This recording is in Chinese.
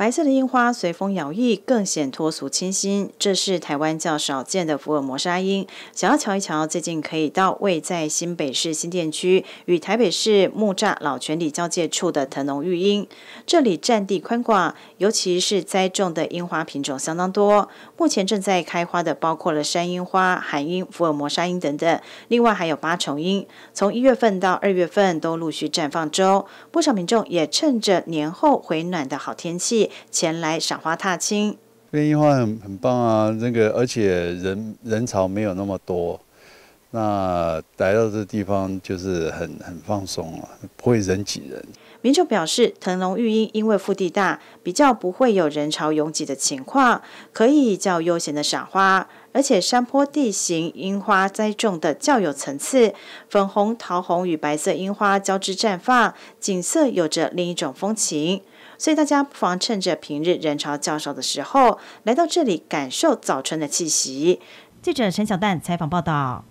白色的樱花随风摇曳，更显脱俗清新。这是台湾较少见的福尔摩沙樱。想要瞧一瞧，最近可以到位在新北市新店区与台北市木栅老泉里交界处的腾龙育樱。这里占地宽广，尤其是栽种的樱花品种相当多。目前正在开花的包括了山樱花、海樱、福尔摩沙樱等等，另外还有八重樱。从一月份到二月份都陆续绽放中，不少民众也趁着年后回暖的好天气。前来赏花踏青，这樱花很很棒啊！那个而且人人潮没有那么多，那来到这地方就是很很放松啊，不会人挤人。民众表示，腾龙育樱因为腹地大，比较不会有人潮拥挤的情况，可以较悠闲的赏花。而且山坡地形，樱花栽种的较有层次，粉红、桃红与白色樱花交织绽放，景色有着另一种风情。所以大家不妨趁着平日人潮较少的时候，来到这里感受早春的气息。记者陈小蛋采访报道。